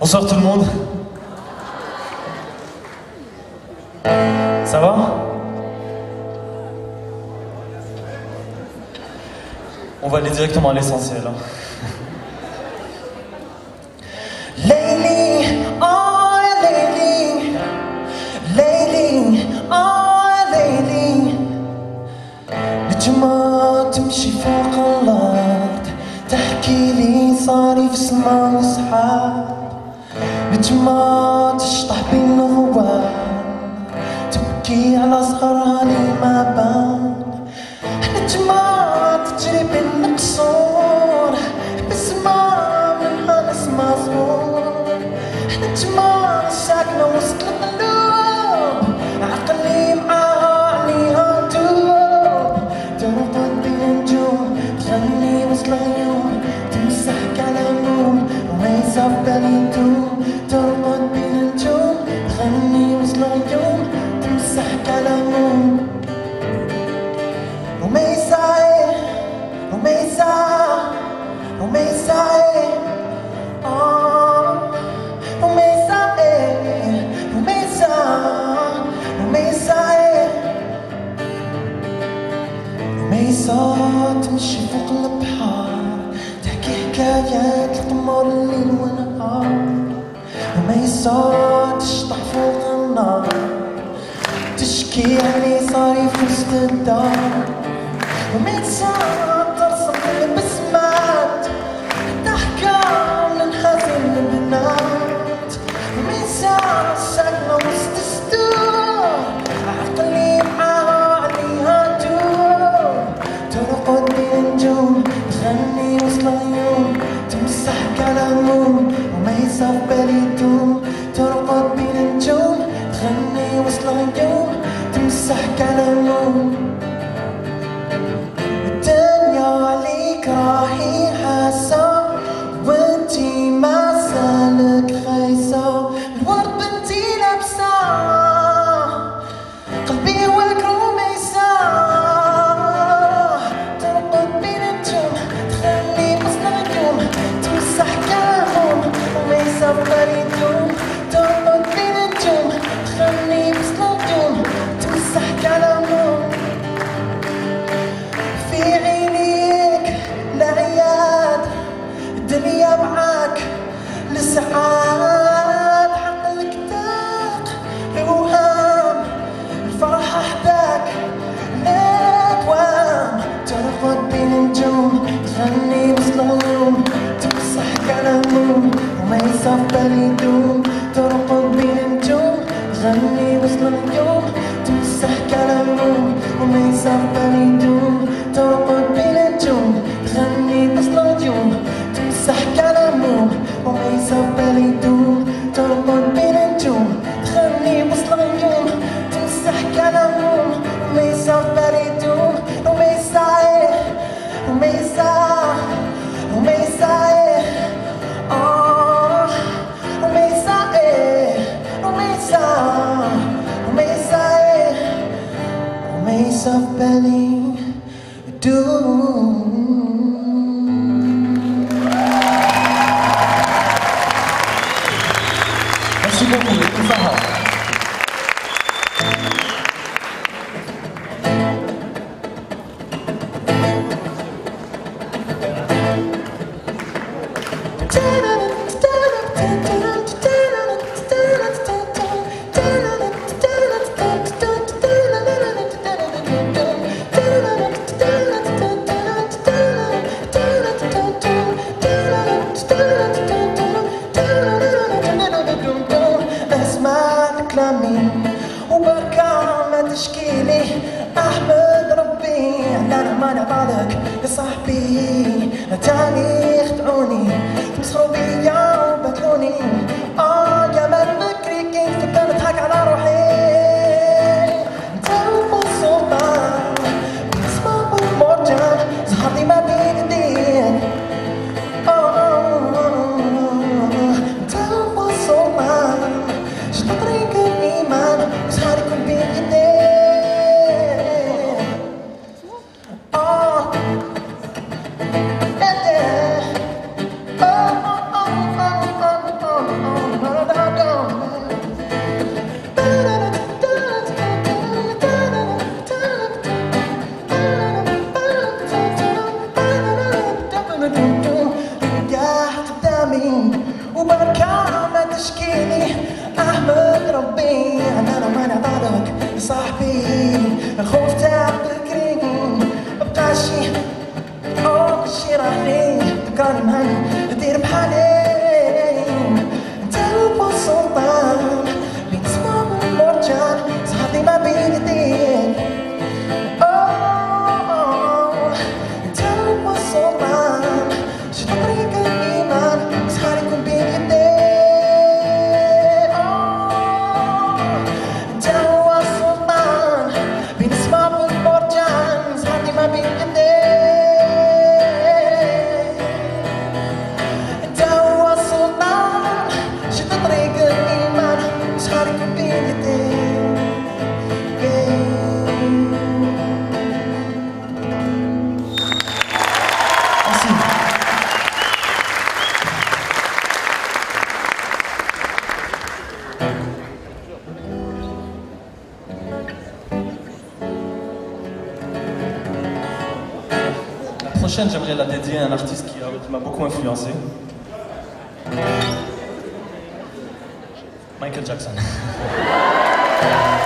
Bonsoir tout le monde. Ça va? On va aller directement à l'essentiel. Hein. Lately, oh lately, lately, oh lately, نجمة تمشي فوق الأرض تحكي لي صار في سما وسحاب It's more to stop in a while To be a lost heart in my bound حكايات القمر الليل ونهار وما يصوتش طح فوق النار تشكي علي صاري في وسط الدار. وما يتصار soul Tout ça calme, on met ça pas du tout. belly do Merci beaucoup, tout ça. بي لا تعني يخدعوني يمسخروا بيا money, money. prochaine, j'aimerais la dédier à un artiste qui euh, m'a beaucoup influencé. Michael Jackson.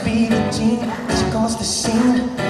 speed of team, she calls the scene.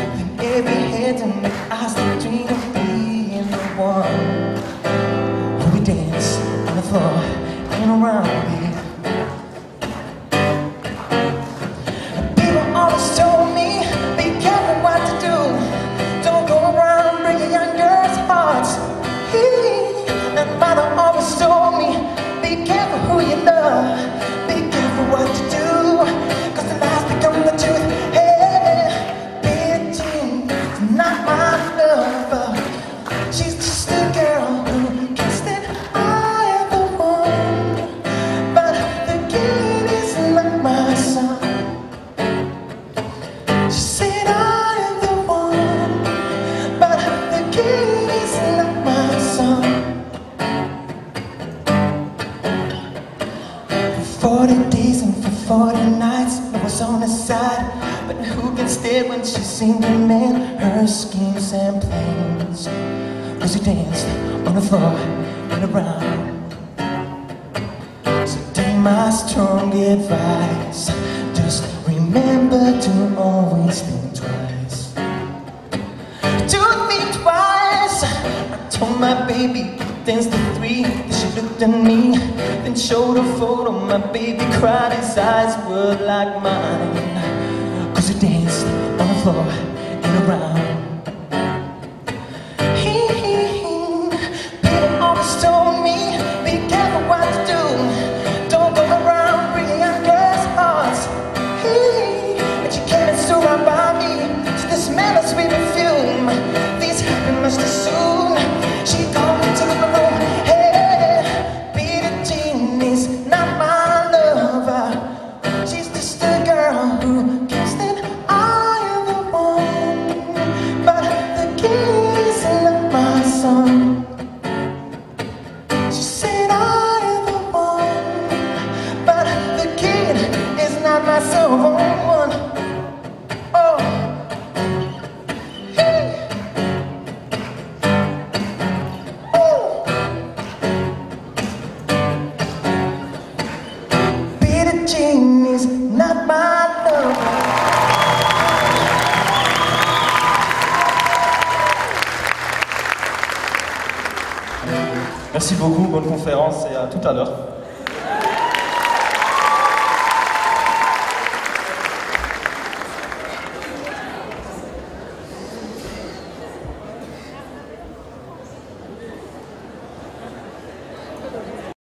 the nights I was on her side. But who can stay when she seemed to mend Her schemes and plans? Cause she danced on the floor and around. So take my strong advice. Just remember to always think my baby, danced to three. Then she looked at me, then showed a photo. My baby cried, his eyes were like mine. Cause he danced on the floor and around. Merci beaucoup, bonne conférence et à tout à l'heure.